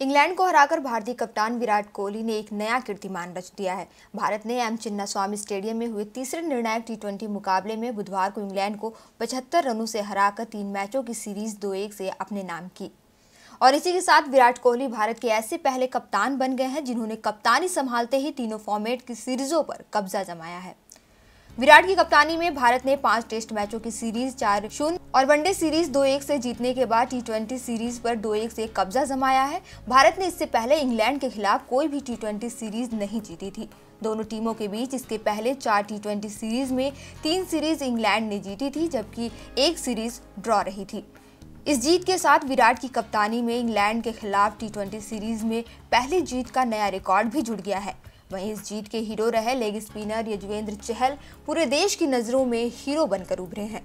England को हराकर भारतीय कप्तान विराट कोहली ने एक नया कीर्तिमान रच दिया है। भारत ने एम चिन्ना स्वामी स्टेडियम में हुए तीसरे निर्णायक टी मुकाबले में बुधवार को इंग्लैंड को पचहत्तर रनों से हराकर तीन मैचों की सीरीज़ दो एक से अपने नाम की। और इसी के साथ विराट कोहली भारत के ऐसे पहले कप्तान बन गए हैं जिन्होंने कप्तानी संभालते ही तीनों फॉर्मेट की सीरीजों पर कब्जा जमाया है। विराट की कप्तानी में भारत ने पाँच टेस्ट मैचों की सीरीज़ चार शून्य और वनडे सीरीज़ दो एक से जीतने के बाद टी सीरीज़ पर दो एक से कब्जा जमाया है। भारत ने इससे पहले इंग्लैंड के खिलाफ कोई भी टी सीरीज़ नहीं जीती थी। दोनों टीमों के बीच इसके पहले चार टी सीरीज़ में तीन सीरीज़ इंग्लैंड ने जीती थी, जबकि एक सीरीज़ ड्रॉ रही थी। इस जीत के साथ विराट की कप्तानी में इंग्लैंड के खिलाफ टी सीरीज़ में पहली जीत का नया रिकॉर्ड भी जुड़ गया है। वहीं इस जीत के हीरो रहे लेग स्पिनर यजवेंद्र चहल। पूरे देश की नज़रों में हीरो बनकर उभरे हैं।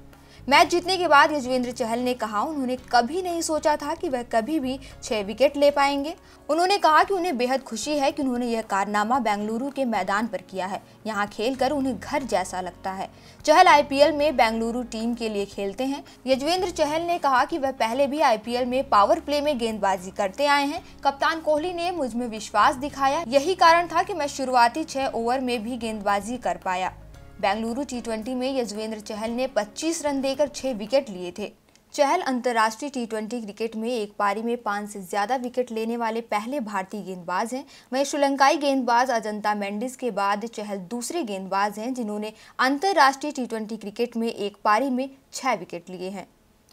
मैच जीतने के बाद यजवेंद्र चहल ने कहा, उन्होंने कभी नहीं सोचा था कि वह कभी भी छह विकेट ले पाएँगे। उन्होंने कहा कि उन्हें बेहद खुशी है कि उन्होंने यह कारनामा बेंगलुरु के मैदान पर किया है। यहाँ खेलकर उन्हें घर जैसा लगता है। चहल आईपीएल में बेंगलुरु टीम के लिए खेलते हैं। यजवेंद्र चहल ने कहा कि वह पहले भी आईपीएल में पावर प्ले में गेंदबाजी करते आए हैं। कप्तान कोहली ने मुझमें विश्वास दिखाया। यही कारण था कि मैं शुरुआती छह ओवर में भी गेंदबाजी कर पाया। बेंगलुरु टी ट्वेंटी में यजवेंद्र चहल ने 25 रन देकर 6 विकेट लिए थे। चहल अंतर्राष्ट्रीय टी ट्वेंटी क्रिकेट में एक पारी में पाँच से ज़्यादा विकेट लेने वाले पहले भारतीय गेंदबाज हैं। वहीं श्रीलंकाई गेंदबाज अजंता मेंडिस के बाद चहल दूसरे गेंदबाज हैं, जिन्होंने अंतर्राष्ट्रीय टी ट्वेंटी क्रिकेट में एक पारी में छः विकेट लिए हैं।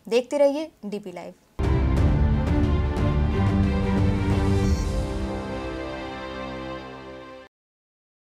देखते रहिए डीपी लाइव